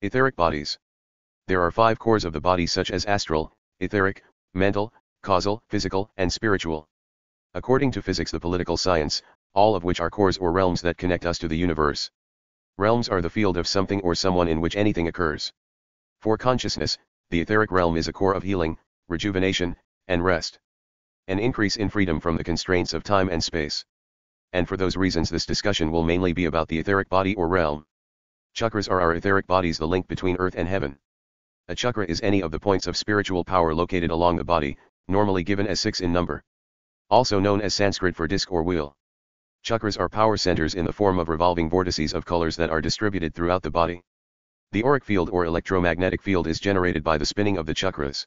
Etheric bodies. There are five cores of the body such as astral, etheric, mental, causal, physical, and spiritual. According to physics the political science, all of which are cores or realms that connect us to the universe. Realms are the field of something or someone in which anything occurs. For consciousness, the etheric realm is a core of healing, rejuvenation, and rest. An increase in freedom from the constraints of time and space. And for those reasons this discussion will mainly be about the etheric body or realm. Chakras are our etheric bodies the link between earth and heaven. A chakra is any of the points of spiritual power located along the body, normally given as six in number. Also known as Sanskrit for disc or wheel. Chakras are power centers in the form of revolving vortices of colors that are distributed throughout the body. The auric field or electromagnetic field is generated by the spinning of the chakras.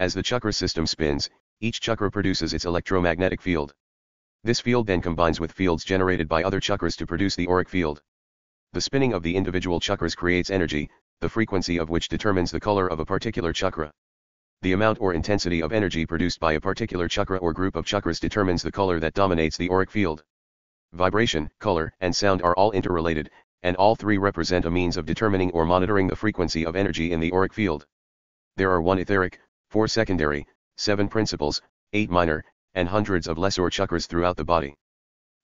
As the chakra system spins, each chakra produces its electromagnetic field. This field then combines with fields generated by other chakras to produce the auric field. The spinning of the individual chakras creates energy, the frequency of which determines the color of a particular chakra. The amount or intensity of energy produced by a particular chakra or group of chakras determines the color that dominates the auric field. Vibration, color, and sound are all interrelated, and all three represent a means of determining or monitoring the frequency of energy in the auric field. There are one etheric, four secondary, seven principals, eight minor, and hundreds of lesser chakras throughout the body.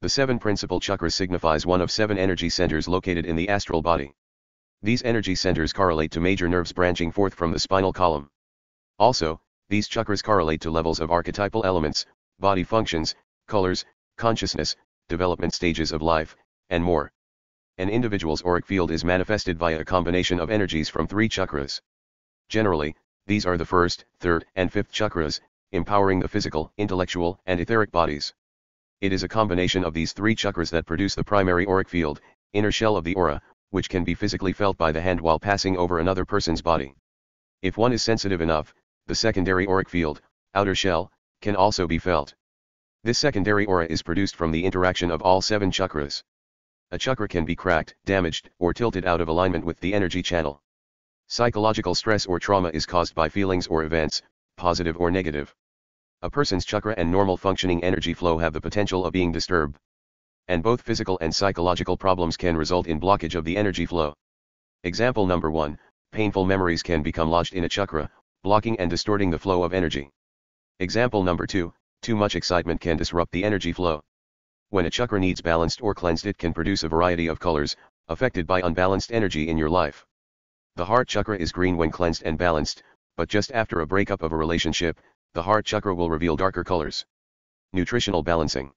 The seven principal chakras signifies one of seven energy centers located in the astral body. These energy centers correlate to major nerves branching forth from the spinal column. Also, these chakras correlate to levels of archetypal elements, body functions, colors, consciousness, development stages of life, and more. An individual's auric field is manifested via a combination of energies from three chakras. Generally, these are the first, third, and fifth chakras, empowering the physical, intellectual, and etheric bodies. It is a combination of these three chakras that produce the primary auric field, inner shell of the aura, which can be physically felt by the hand while passing over another person's body. If one is sensitive enough, the secondary auric field, outer shell, can also be felt. This secondary aura is produced from the interaction of all seven chakras. A chakra can be cracked, damaged, or tilted out of alignment with the energy channel. Psychological stress or trauma is caused by feelings or events, positive or negative. A person's chakra and normal functioning energy flow have the potential of being disturbed. And both physical and psychological problems can result in blockage of the energy flow. Example number 1, painful memories can become lodged in a chakra, blocking and distorting the flow of energy. Example number 2, too much excitement can disrupt the energy flow. When a chakra needs balanced or cleansed it can produce a variety of colors, affected by unbalanced energy in your life. The heart chakra is green when cleansed and balanced, but just after a breakup of a relationship, the heart chakra will reveal darker colors. Nutritional balancing.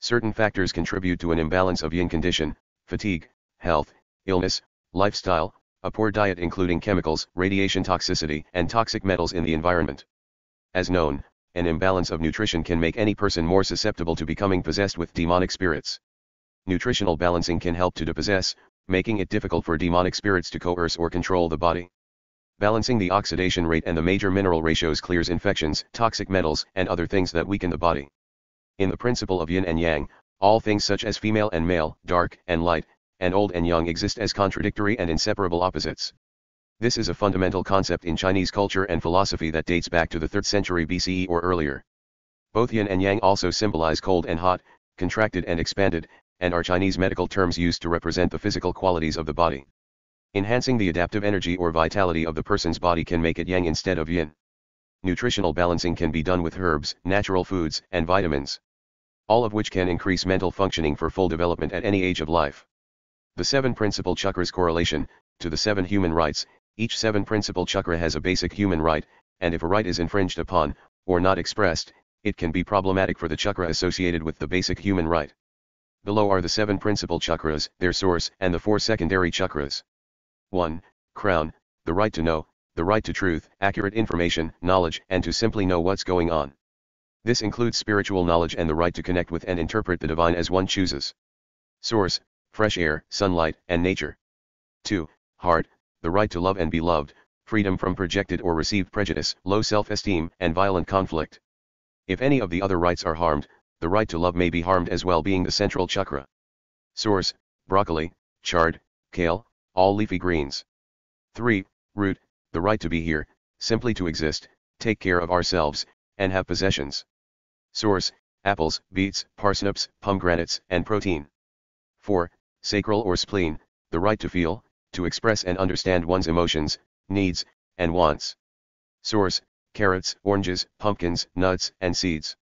Certain factors contribute to an imbalance of yin condition, fatigue, health, illness, lifestyle, a poor diet including chemicals, radiation toxicity, and toxic metals in the environment. As known, an imbalance of nutrition can make any person more susceptible to becoming possessed with demonic spirits. Nutritional balancing can help to depossess, making it difficult for demonic spirits to coerce or control the body. Balancing the oxidation rate and the major mineral ratios clears infections, toxic metals, and other things that weaken the body. In the principle of yin and yang, all things such as female and male, dark and light, and old and young exist as contradictory and inseparable opposites. This is a fundamental concept in Chinese culture and philosophy that dates back to the 3rd century BCE or earlier. Both yin and yang also symbolize cold and hot, contracted and expanded, and are Chinese medical terms used to represent the physical qualities of the body. Enhancing the adaptive energy or vitality of the person's body can make it yang instead of yin. Nutritional balancing can be done with herbs, natural foods, and vitamins. All of which can increase mental functioning for full development at any age of life. The seven principal chakras correlation, to the seven human rights, each seven principal chakra has a basic human right, and if a right is infringed upon, or not expressed, it can be problematic for the chakra associated with the basic human right. Below are the seven principal chakras, their source, and the four secondary chakras. 1. Crown, the right to know, the right to truth, accurate information, knowledge, and to simply know what's going on. This includes spiritual knowledge and the right to connect with and interpret the divine as one chooses. Source, fresh air, sunlight, and nature. 2. Heart, the right to love and be loved, freedom from projected or received prejudice, low self-esteem, and violent conflict. If any of the other rights are harmed, the right to love may be harmed as well being the central chakra. Source, broccoli, chard, kale, all leafy greens. 3. Root, the right to be here, simply to exist, take care of ourselves, and have possessions. Source, apples, beets, parsnips, pomegranates, and protein. 4. Sacral or spleen, the right to feel, to express and understand one's emotions, needs, and wants. Source, carrots, oranges, pumpkins, nuts, and seeds.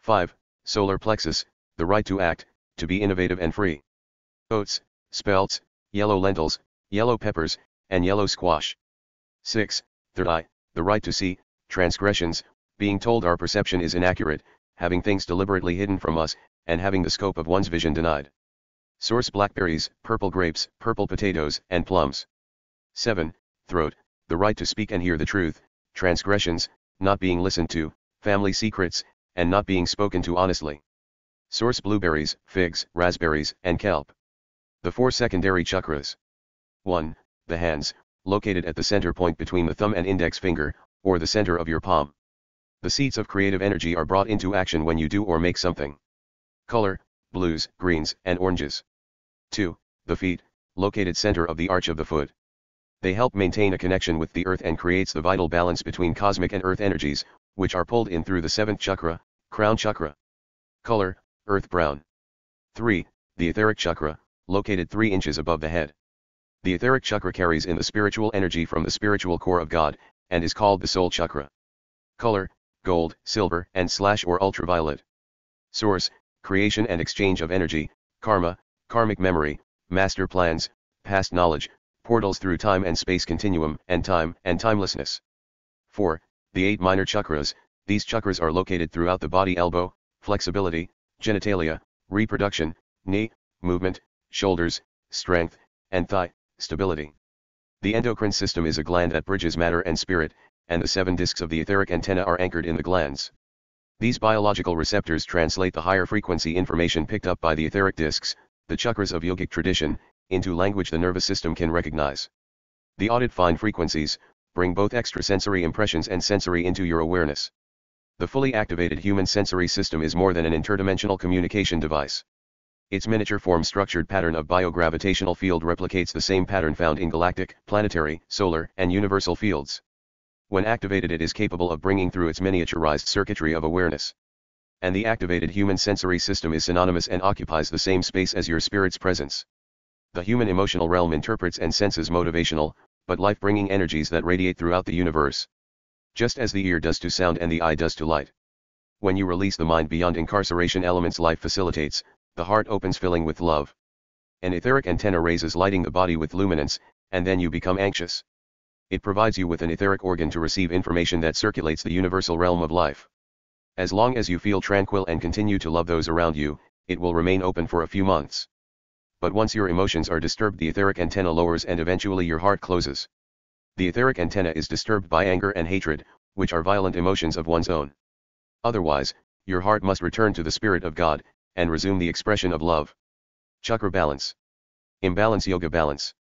5. Solar plexus, the right to act, to be innovative and free. Oats, spelts, yellow lentils, yellow peppers, and yellow squash. 6. Third eye, the right to see, transgressions, being told our perception is inaccurate, having things deliberately hidden from us, and having the scope of one's vision denied. Source blackberries, purple grapes, purple potatoes, and plums. 7. Throat, the right to speak and hear the truth, transgressions, not being listened to, family secrets, and not being spoken to honestly. Source blueberries, figs, raspberries, and kelp. The four secondary chakras. 1. The hands, located at the center point between the thumb and index finger, or the center of your palm. The seats of creative energy are brought into action when you do or make something. Color, blues, greens, and oranges. 2. The feet, located center of the arch of the foot. They help maintain a connection with the earth and creates the vital balance between cosmic and earth energies, which are pulled in through the seventh chakra, crown chakra. Color, earth brown. 3. The etheric chakra, located 3 inches above the head. The etheric chakra carries in the spiritual energy from the spiritual core of God, and is called the soul chakra. Color, gold, silver, and slash or ultraviolet. Source, creation and exchange of energy, karma, karmic memory, master plans, past knowledge, portals through time and space continuum, and time and timelessness. 4. The eight minor chakras, these chakras are located throughout the body elbow, flexibility, genitalia, reproduction, knee, movement, shoulders, strength, and thigh, stability. The endocrine system is a gland that bridges matter and spirit, and the seven discs of the etheric antenna are anchored in the glands. These biological receptors translate the higher frequency information picked up by the etheric discs, the chakras of yogic tradition, into language the nervous system can recognize. The audit fine frequencies, bring both extrasensory impressions and sensory into your awareness. The fully activated human sensory system is more than an interdimensional communication device. Its miniature form structured pattern of biogravitational field replicates the same pattern found in galactic, planetary, solar, and universal fields. When activated it is capable of bringing through its miniaturized circuitry of awareness. And the activated human sensory system is synonymous and occupies the same space as your spirit's presence. The human emotional realm interprets and senses motivational, but life-bringing energies that radiate throughout the universe. Just as the ear does to sound and the eye does to light. When you release the mind beyond incarceration elements life facilitates, the heart opens filling with love. An etheric antenna raises lighting the body with luminance, and then you become anxious. It provides you with an etheric organ to receive information that circulates the universal realm of life. As long as you feel tranquil and continue to love those around you, it will remain open for a few months but once your emotions are disturbed the etheric antenna lowers and eventually your heart closes. The etheric antenna is disturbed by anger and hatred, which are violent emotions of one's own. Otherwise, your heart must return to the Spirit of God, and resume the expression of love. Chakra balance. Imbalance yoga balance.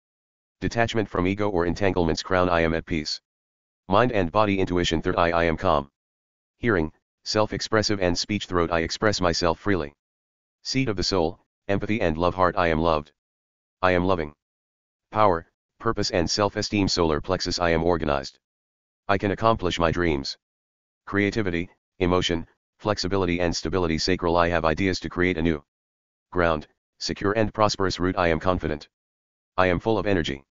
Detachment from ego or entanglements crown I am at peace. Mind and body intuition third eye I am calm. Hearing, self-expressive and speech throat I express myself freely. Seat of the soul, empathy and love heart I am loved. I am loving. Power, purpose and self-esteem solar plexus I am organized. I can accomplish my dreams. Creativity, emotion, flexibility and stability sacral I have ideas to create a new ground, secure and prosperous root I am confident. I am full of energy.